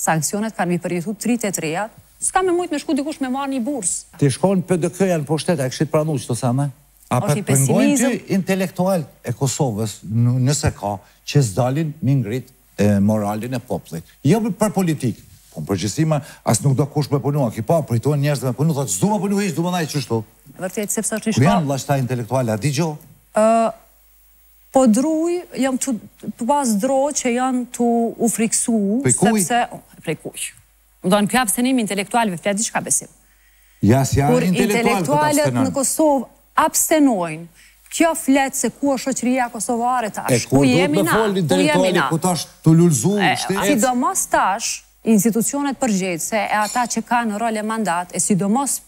Sanksionet kanë mi përjetu të rijtë e të rejat, ska me mujt me shku dikush me marrë nji bursë. Të shkon PDK-ja në pushtet a e kishit pranu qëto, thom e? A po të pengojnë ty intelektualët e Kosovës, nëse ka, që s'dalin mi ngrit moralin e popullit? Jo për politikë, po në përgjithësi ma, as nuk do kush me punu, a ki pa, po i thojnë njerëzve me punu, thotë s'du me punu hiq, du me nejtë qështu. Vërtetë, sepse është nji shkallë. Ku janë vlla qta intelektualë, a di gjo? Po druj jam tu pas dro që jan tu u friksu Prej kuj? sepse prej kuj kjo abstenim i intelektualëve flet diçka Besim Ja s'janë kur intelektualët në Kosovë abstenojnë kjo flet se ku është shoqëria kosovare tash e ku jemi na ku jemi na ku tash tu lulëzu shteti? sidomos tash institucionet përgjegjëse e ata që kanë rol e mandat e sidomos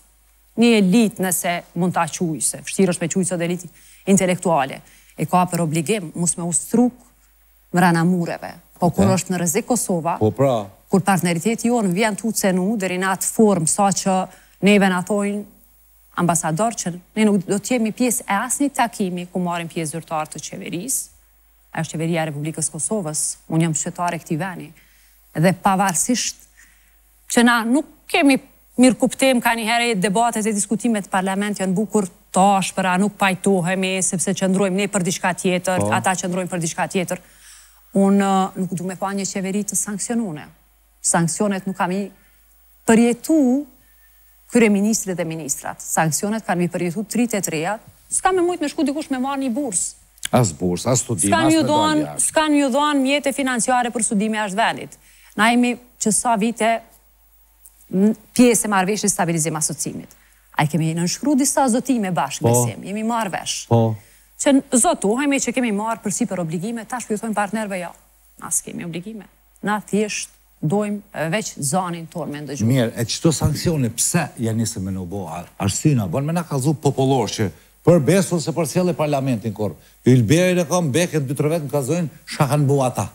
Një elitë, nëse mund ta quaj, se vështirë është me quaj sot elitë intelektuale, e ka për obligim mos me u struk mrena mureve. Po kur është në rrezik Kosova, kur partneriteti jonë vjen tu cenu deri në atë formë sa që neve na thojnë ambasadorë që ne nuk do të jemi pjesë e asnjë takimi ku marrin pjesë zyrtarë të qeverisë, ajo është qeveria e Republikës së Kosovës, unë jam qytetare e këtij vendi dhe pavarësisht Që na nuk kemi mirëkuptim kanjëherë e debatet e diskutimet në parlament janë bukur të ashpëra nuk pajtohemi sepse qëndrojmë ne për diçka tjetër po. ata qëndrojnë për diçka tjetër unë nuk du me pa një qeveri të sanksionune sanksionet nuk ka mi përjetu Kryeministri dhe ministrat. Sanksionet kanë mi përjetu të rijtë e të rejat, s'ka me mujt me shku dikush me marrë nji bursë. As bursë, as studim, as me dalë jashtë. S'kanë miu dhanë mjete financiare për studime jashtë vendit. Na jemi që sa vite pjesë e Marrëveshjes së Stabilizim-Asocimit. A i kemi nënshkru disa zotime bashkë, Besim, jemi marrë vesh. Po. Që zotohemi që kemi marrë përsipër obligime, tash po ju thojmë partnerëve jo, na s'kemi obligime, na thjesht, Dojmë veç zanin tonë me ndëgju. Mirë, e qëto sanksione pse janë nisë me u bo, arsyen a bën me na kallzu popullor që për besë unë s'e përcjelli parlamentin kurr. Ylberin e kam, Bekën e dy tre vet më kallzojnë çka kanë bo ata.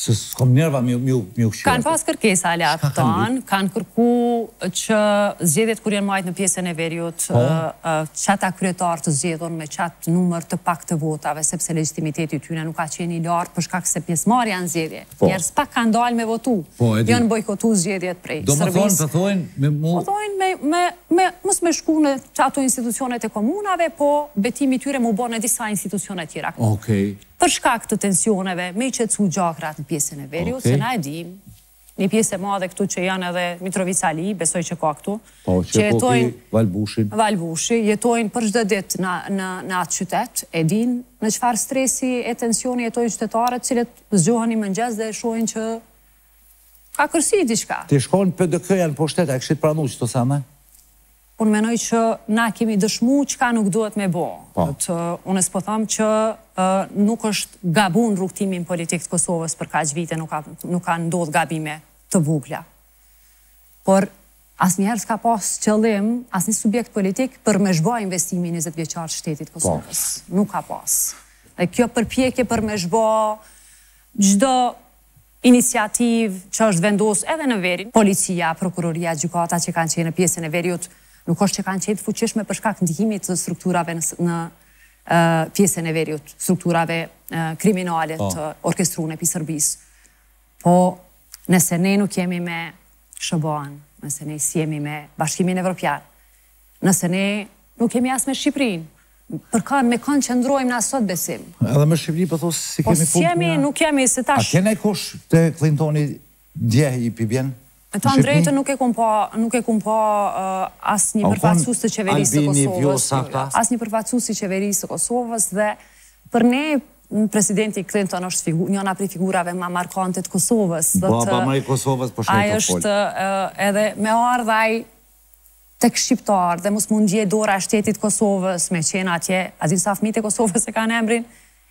Se s'kam nerva me me me u Kanë pas kërkesa aleatët tanë, kanë kërku që zgjedhjet kur janë majtë në pjesën e veriut, qata kryetar të zgjedhun me qatë numër të paktë të votave, sepse legjitimiteti i tyne nuk ka qenë i lartë për shkak se pjesëmarrja në zgjedhje. Po. Njerëz pak kanë dalë me votu. Po, e di. Janë bojkotu zgjedhjet prej Serbisë. Domethonë të thojnë me mu... Po thojnë me, me, me mos me shku në ato institucionet e komunave, po betimi tyre mu bo në disa institucione tjera. Okej. Okay. Për shkak të tensioneve, me i qetsu gjakrat në pjesën e veriut, okay. se na e dim, një pjesë e madhe këtu që janë edhe mitrovicali, besoj që ka këtu. Po, që, që po jetojnë, po Valbushin. Valbushi, jetojnë për çdo ditë në, në, në atë qytet, e dinë në çfarë stresi e tensioni jetojnë qytetarët, cilët Zgjohen në mëngjes dhe e shohin që ka kërsi diçka. Ti shkon PDK-ja në pushtet, a e kishit pranu që të them, e? Unë menoj që na kemi dëshmu çka nuk duhet me bo. Unë s'po them që nuk është gabu, në rrugëtimin politik të Kosovës për kaq vite nuk kanë ndodhë gabime të vogla. por asnjëherë s'ka pas qëllim asnjë subjekt politik për me zhba investimi njëzetvjeçar të shtetit po. Kosovës. Nuk ka pas. Dhe kjo përpjekje për me zhba çdo iniciativë që është vendos edhe në veri, policia, prokuroria, gjykata që kanë qenë në pjesën e veriut, nuk është që kanë qenë të fuqishme për shkak ndikimit të strukturave në, në pjesën e veriut, strukturave kriminale po. të orkestrume prej Serbisë. Po, nëse ne nuk jemi me SHBA-në, nëse ne s'jemi me Bashkimin Evropian, nëse ne nuk jemi as me Shqipërinë, për kanë, me kanë qëndrojmë ne sot, Besim. Edhe me Shqipëri për po thosë si po kemi punë. Po s'jemi, nuk jemi, se tash... A ke najkush te Clintoni dje i pibjen? Me ta thënë të drejtën nuk e kum pa, nuk e kum pa asnjë përfaqësues të Qeverisë së Kosovës, asnjë përfaqësues i Qeverisë së Kosovës dhe për ne presidenti Clinton është figu, njëna prej figurave ma markante të Kosovës. Do të Baba më i Kosovës po shajë të fol. Ai edhe me ardh ai tek shqiptarët dhe mos me u ndje dora e shtetit të Kosovës me qenë atje, a din sa fëmijë të Kosovës e kanë emrin?